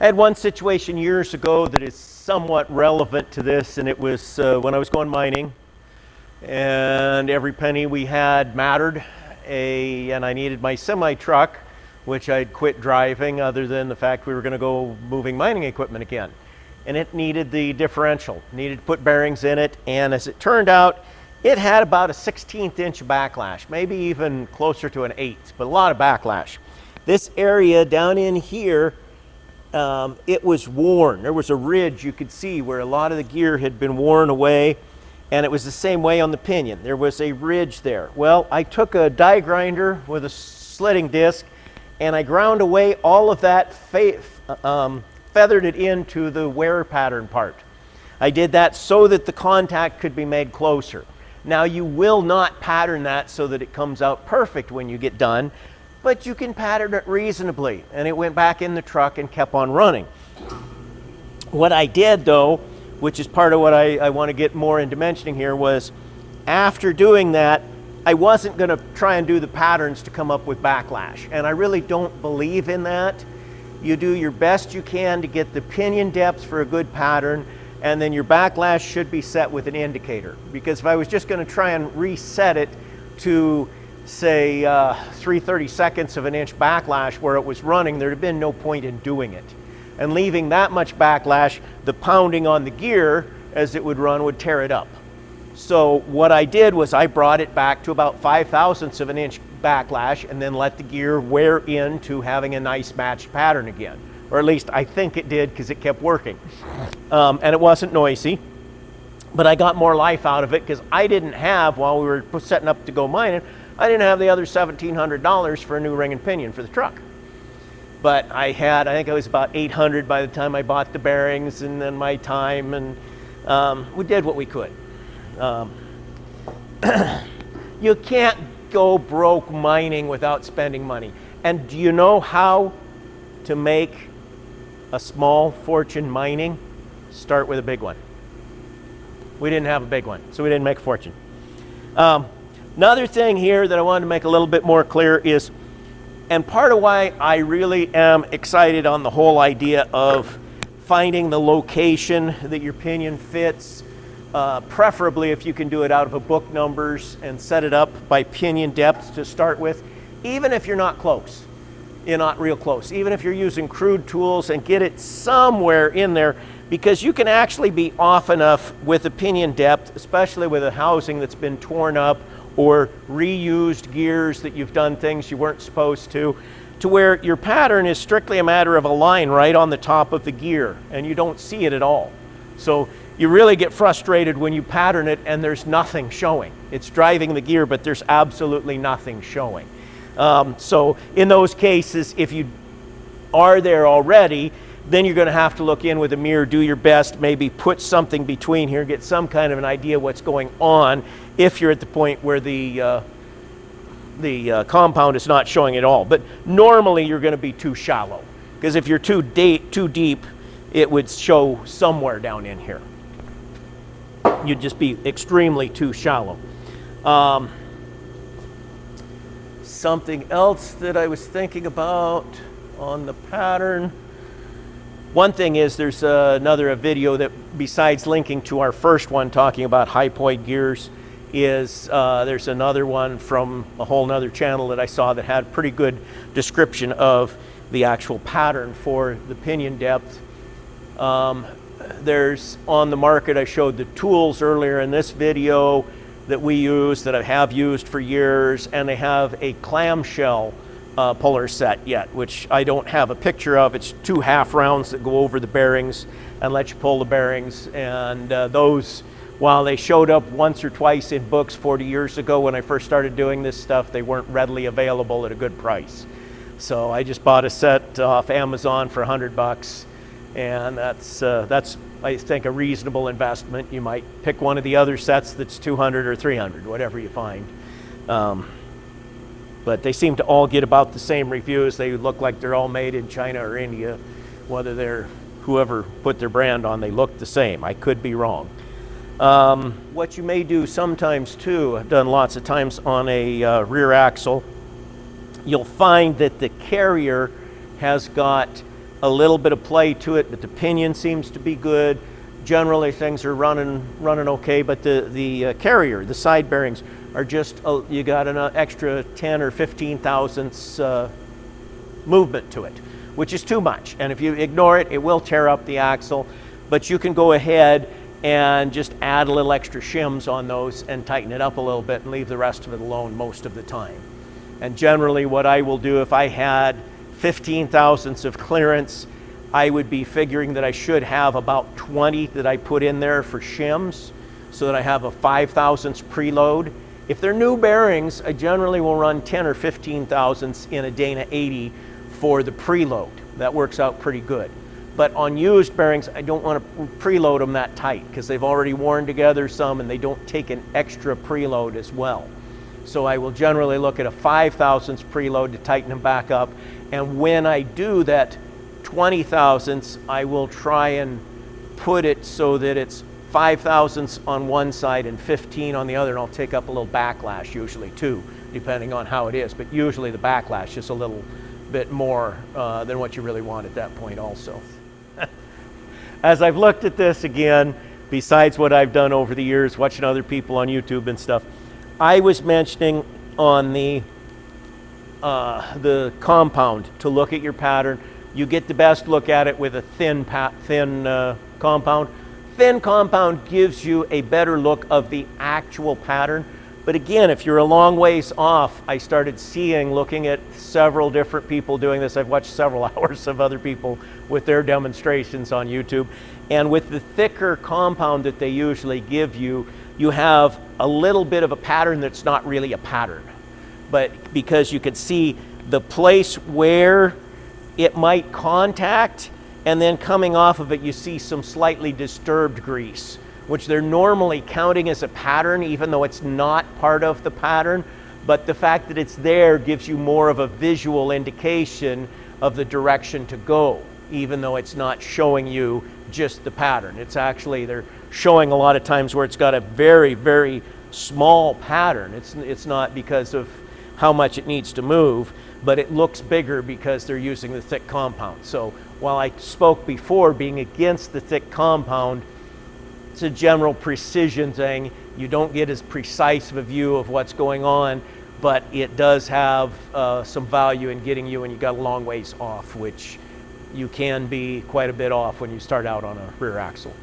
I had one situation years ago that is somewhat relevant to this, and it was uh, when I was going mining, and every penny we had mattered. A, and I needed my semi truck, which I'd quit driving, other than the fact we were going to go moving mining equipment again. And it needed the differential, needed to put bearings in it, and as it turned out, it had about a 16th inch backlash, maybe even closer to an 8th, but a lot of backlash. This area down in here um, it was worn. There was a ridge you could see where a lot of the gear had been worn away, and it was the same way on the pinion. There was a ridge there. Well, I took a die grinder with a slitting disc, and I ground away all of that, um, feathered it into the wear pattern part. I did that so that the contact could be made closer. Now you will not pattern that so that it comes out perfect when you get done, but you can pattern it reasonably. And it went back in the truck and kept on running. What I did though, which is part of what I, I want to get more into mentioning here, was after doing that, I wasn't going to try and do the patterns to come up with backlash. And I really don't believe in that. You do your best you can to get the pinion depth for a good pattern, and then your backlash should be set with an indicator. Because if I was just going to try and reset it to say uh, 330 seconds of an inch backlash where it was running, there'd have been no point in doing it. And leaving that much backlash, the pounding on the gear as it would run would tear it up. So what I did was I brought it back to about 5 thousandths of an inch backlash and then let the gear wear into having a nice matched pattern again. Or at least I think it did because it kept working. Um, and it wasn't noisy. But I got more life out of it because I didn't have, while we were setting up to go mining, I didn't have the other $1,700 for a new ring and pinion for the truck. But I had, I think it was about 800 by the time I bought the bearings and then my time, and um, we did what we could. Um, you can't go broke mining without spending money. And do you know how to make a small fortune mining? Start with a big one. We didn't have a big one, so we didn't make a fortune. Um, Another thing here that I wanted to make a little bit more clear is, and part of why I really am excited on the whole idea of finding the location that your pinion fits, uh, preferably if you can do it out of a book numbers and set it up by pinion depth to start with, even if you're not close, you're not real close, even if you're using crude tools and get it somewhere in there, because you can actually be off enough with a pinion depth, especially with a housing that's been torn up or reused gears that you've done things you weren't supposed to, to where your pattern is strictly a matter of a line right on the top of the gear and you don't see it at all. So you really get frustrated when you pattern it and there's nothing showing. It's driving the gear, but there's absolutely nothing showing. Um, so in those cases, if you are there already, then you're going to have to look in with a mirror, do your best, maybe put something between here, get some kind of an idea what's going on if you're at the point where the, uh, the uh, compound is not showing at all. But normally you're going to be too shallow because if you're too, too deep, it would show somewhere down in here. You'd just be extremely too shallow. Um, something else that I was thinking about on the pattern. One thing is there's uh, another video that besides linking to our first one talking about hypoid gears is uh, there's another one from a whole nother channel that I saw that had pretty good description of the actual pattern for the pinion depth. Um, there's on the market, I showed the tools earlier in this video that we use that I have used for years and they have a clamshell uh, puller set yet, which I don't have a picture of. It's two half rounds that go over the bearings and let you pull the bearings. And uh, those, while they showed up once or twice in books 40 years ago when I first started doing this stuff, they weren't readily available at a good price. So I just bought a set off Amazon for 100 bucks, and that's uh, that's I think a reasonable investment. You might pick one of the other sets that's 200 or 300, whatever you find. Um, but they seem to all get about the same reviews. They look like they're all made in China or India, whether they're whoever put their brand on, they look the same. I could be wrong. Um, what you may do sometimes too, I've done lots of times on a uh, rear axle, you'll find that the carrier has got a little bit of play to it, but the pinion seems to be good. Generally, things are running running okay, but the the uh, carrier, the side bearings, are just uh, you got an uh, extra 10 or 15 thousandths uh, movement to it, which is too much. And if you ignore it, it will tear up the axle. But you can go ahead and just add a little extra shims on those and tighten it up a little bit and leave the rest of it alone most of the time. And generally, what I will do if I had 15 thousandths of clearance, I would be figuring that I should have about 20 that I put in there for shims so that I have a 5 thousandths preload. If they're new bearings, I generally will run 10 or 15 thousandths in a Dana 80 for the preload. That works out pretty good. But on used bearings, I don't want to preload them that tight because they've already worn together some and they don't take an extra preload as well. So I will generally look at a 5 thousandths preload to tighten them back up. And when I do that 20 thousandths, I will try and put it so that it's 5 thousandths on one side and 15 on the other, and I'll take up a little backlash usually too, depending on how it is. But usually the backlash is a little bit more uh, than what you really want at that point also as I've looked at this again, besides what I've done over the years, watching other people on YouTube and stuff, I was mentioning on the uh, the compound to look at your pattern. You get the best look at it with a thin thin uh, compound. Thin compound gives you a better look of the actual pattern. But again, if you're a long ways off, I started seeing, looking at several different people doing this. I've watched several hours of other people with their demonstrations on YouTube. And with the thicker compound that they usually give you, you have a little bit of a pattern that's not really a pattern. But because you can see the place where it might contact, and then coming off of it, you see some slightly disturbed grease, which they're normally counting as a pattern, even though it's not part of the pattern. But the fact that it's there gives you more of a visual indication of the direction to go even though it's not showing you just the pattern. It's actually, they're showing a lot of times where it's got a very, very small pattern. It's, it's not because of how much it needs to move, but it looks bigger because they're using the thick compound. So while I spoke before being against the thick compound, it's a general precision thing. You don't get as precise of a view of what's going on, but it does have uh, some value in getting you and you got a long ways off, which you can be quite a bit off when you start out on a rear axle.